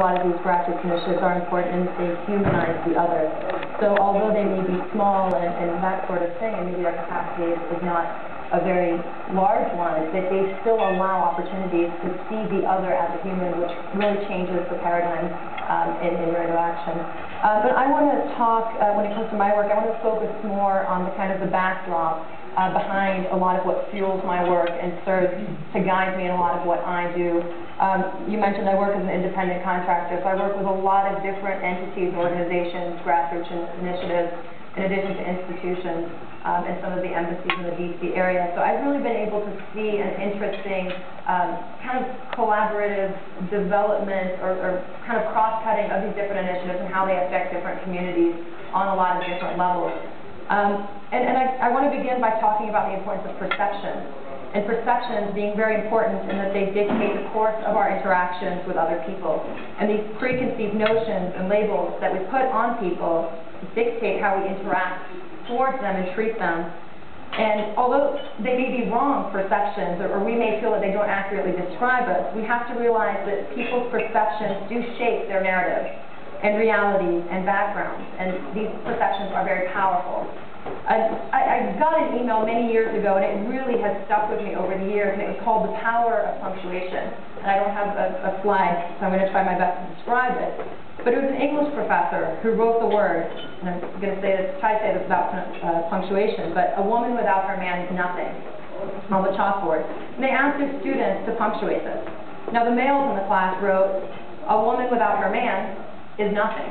A lot of these grassroots initiatives are important that they humanize the other. So although they may be small and, and that sort of thing, and maybe their capacity is, is not a very large one, that they still allow opportunities to see the other as a human, which really changes the paradigm um, in, in your interaction. Uh, but I want to talk, uh, when it comes to my work, I want to focus more on the kind of the backdrop uh, behind a lot of what fuels my work and serves to guide me in a lot of what I do. Um, you mentioned I work as an independent contractor, so I work with a lot of different entities, organizations, grassroots initiatives, in addition to institutions um, and some of the embassies in the D.C. area. So I've really been able to see an interesting um, kind of collaborative development or, or kind of cross-cutting of these different initiatives and how they affect different communities on a lot of different levels. Um, and, and I, I want to begin by talking about the importance of perception, and perceptions being very important in that they dictate the course of our interactions with other people. And these preconceived notions and labels that we put on people dictate how we interact towards them and treat them. And although they may be wrong perceptions, or, or we may feel that they don't accurately describe us, we have to realize that people's perceptions do shape their narrative and realities and backgrounds, and these perceptions are very powerful. I, I, got an email many years ago, and it really has stuck with me over the years, and it was called The Power of Punctuation. And I don't have a, a slide, so I'm going to try my best to describe it. But it was an English professor who wrote the word, and I'm going to say this, try to say this without uh, punctuation, but a woman without her man is nothing on the chalkboard. And they asked their students to punctuate this. Now the males in the class wrote, a woman without her man is nothing.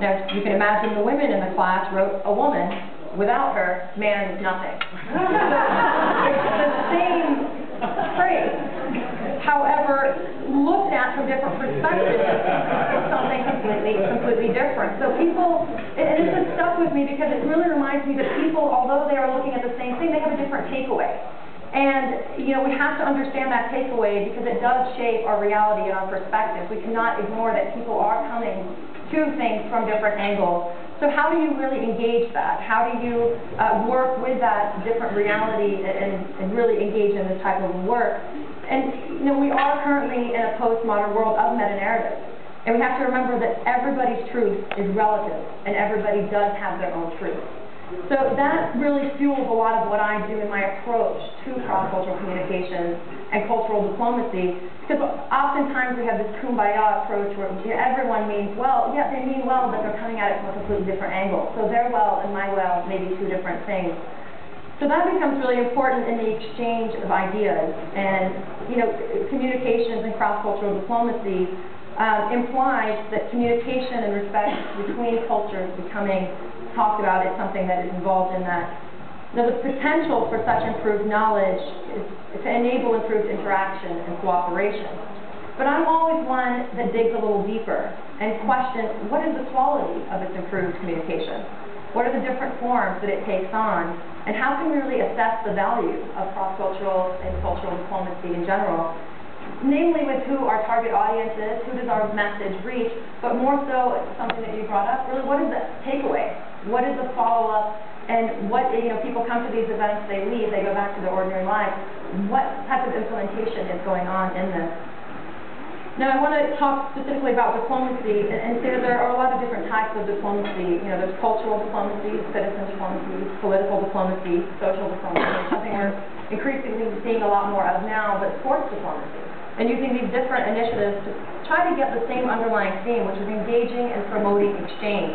Now, you can imagine the women in the class wrote, a woman without her, man is nothing. it's the same phrase. However, looked at from different perspectives, it's something completely, completely different. So people, and this has stuck with me because it really reminds me that people, although they are looking at the same thing, they have a different takeaway. And, you know, we have to understand that takeaway because it does shape our reality and our perspective. We cannot ignore that people are coming to things from different angles. So how do you really engage that? How do you uh, work with that different reality and, and really engage in this type of work? And, you know, we are currently in a postmodern world of meta-narratives. And we have to remember that everybody's truth is relative, and everybody does have their own truth. So that really fuels a lot of what I do in my approach to cross-cultural communications and cultural diplomacy, because oftentimes we have this kumbaya approach where everyone means well, yeah, they mean well, but they're coming at it from a completely different angle. So their well and my well may be two different things. So that becomes really important in the exchange of ideas, and you know, communications and cross-cultural diplomacy um, implies that communication and respect between cultures becoming talked about is something that is involved in that. Now, the potential for such improved knowledge is to enable improved interaction and cooperation. But I'm always one that digs a little deeper and questions what is the quality of this improved communication? What are the different forms that it takes on? And how can we really assess the value of cross-cultural and cultural diplomacy in general namely with who our target audience is, who does our message reach, but more so, something that you brought up, really what is the takeaway? What is the follow-up? And what, you know, people come to these events, they leave, they go back to their ordinary lives. What type of implementation is going on in this? Now, I want to talk specifically about diplomacy, and, and say that there are a lot of different types of diplomacy. You know, there's cultural diplomacy, citizen diplomacy, political diplomacy, social diplomacy, something we're increasingly seeing a lot more of now, but sports diplomacy and using these different initiatives to try to get the same underlying theme, which is engaging and promoting exchange.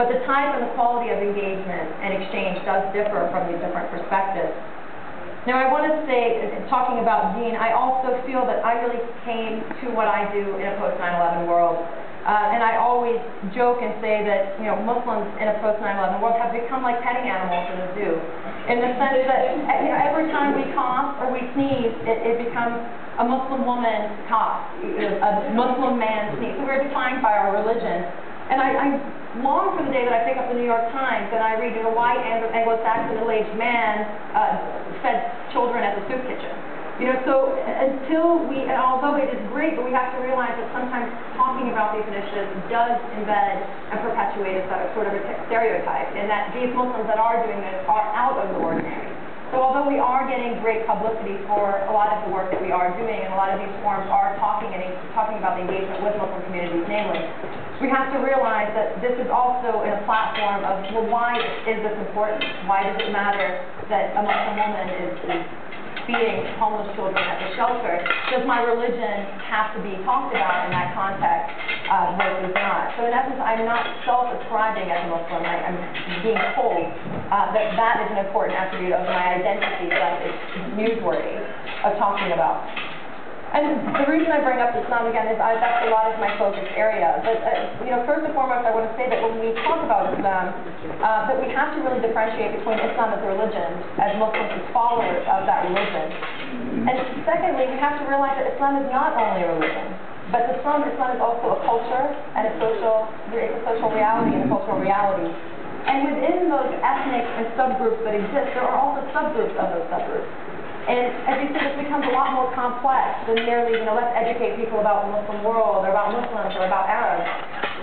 But the type and the quality of engagement and exchange does differ from these different perspectives. Now I want to say, talking about Dean, I also feel that I really came to what I do in a post-9-11 world. Uh, and I always joke and say that, you know, Muslims in a post-9-11 world have become like petting animals in a zoo. In the sense that, you know, every time we cough or we sneeze, it, it becomes a Muslim woman cough, a Muslim man sneeze. We're defined by our religion. And I, I long for the day that I pick up the New York Times and I read that a white Anglo-Saxon middle-aged man uh, fed children at the soup kitchen. You know, so until we, and although it is great, but we have to realize that sometimes talking about these initiatives does embed and perpetuate a sort of a stereotype, and that these Muslims that are doing this are out of the ordinary. So although we are getting great publicity for a lot of the work that we are doing, and a lot of these forums are talking and talking about the engagement with Muslim communities, we have to realize that this is also in a platform of, well, why is this important? Why does it matter that a Muslim woman is, is feeding homeless children at the shelter? Does my religion have to be talked about in that context uh, versus not? So in essence, I'm not self-ascribing as a Muslim. I, I'm being told uh, that that is an important attribute of my identity that is newsworthy of talking about. And the reason I bring up Islam again is I, that's a lot of my focus area. But, uh, you know, first and foremost, I want to say that when we talk about Islam, uh, that we have to really differentiate between Islam as a religion, as Muslims as followers of that religion. And secondly, we have to realize that Islam is not only a religion, but Islam, Islam is also a culture and a social, it's a social reality and a cultural reality. And within those ethnic and subgroups that exist, there are also subgroups of those subgroups. And as you said, this becomes a lot more complex than merely, you know, let's educate people about the Muslim world or about Muslims or about Arabs.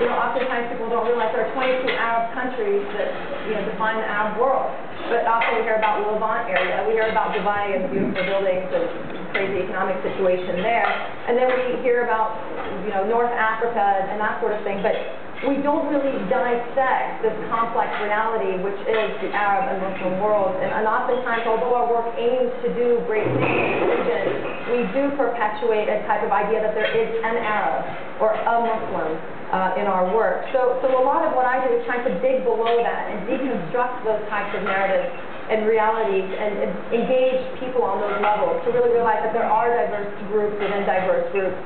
You know, oftentimes people don't realize there are 22 Arab countries that, you know, define the Arab world. But often we hear about the Levant area, we hear about Dubai and beautiful buildings and crazy economic situation there. And then we hear about, you know, North Africa and that sort of thing. But we don't really dissect this complex reality which is the Arab and Muslim world. And, and oftentimes, although our work aims to do great religion, we do perpetuate a type of idea that there is an Arab or a Muslim uh, in our work. So, so a lot of what I do is trying to dig below that and deconstruct those types of narratives and realities and, and engage people on those levels to really realize that there are diverse groups within diverse groups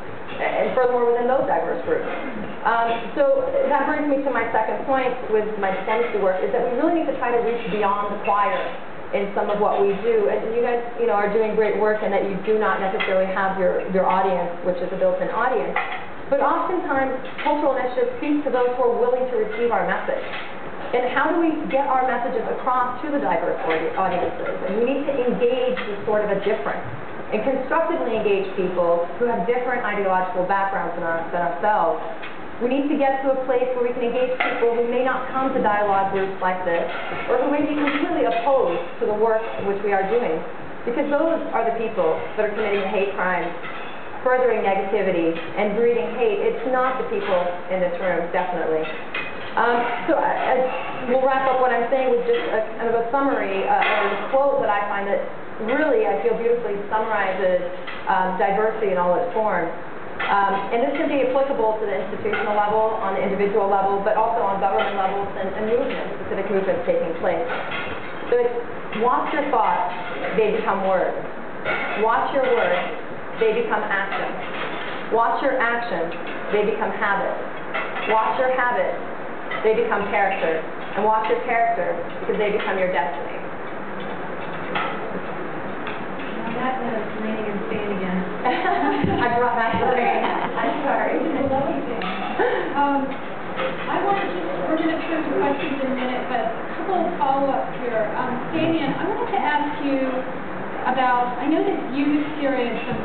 and furthermore within those diverse groups. Um, so that brings me to my second point with my diplomacy work, is that we really need to try to reach beyond the choir in some of what we do. And you guys, you know, are doing great work and that you do not necessarily have your, your audience, which is a built-in audience. But oftentimes, cultural initiatives speak to those who are willing to receive our message. And how do we get our messages across to the diverse audiences? And we need to engage with sort of a difference and constructively engage people who have different ideological backgrounds than, our, than ourselves we need to get to a place where we can engage people who may not come to dialogue groups like this, or who may be completely opposed to the work which we are doing. Because those are the people that are committing hate crimes, furthering negativity, and breeding hate. It's not the people in this room, definitely. Um, so I, I, we'll wrap up what I'm saying with just a, kind of a summary, uh, or a quote that I find that really, I feel beautifully summarizes um, diversity in all its forms. Um, and this can be applicable to the institutional level, on the individual level, but also on government levels and, and movements, specific movements taking place. So it's watch your thoughts, they become words. Watch your words, they become actions. Watch your actions, they become habits. Watch your habits, they become character. And watch your character because they become your destiny. Now that was raining and sand again. I brought back the rain. I'm sorry. Um, I want to we're going to turn to questions in a minute, but a couple of follow-ups here. Um, Damien, I wanted to ask you about, I know that you experienced some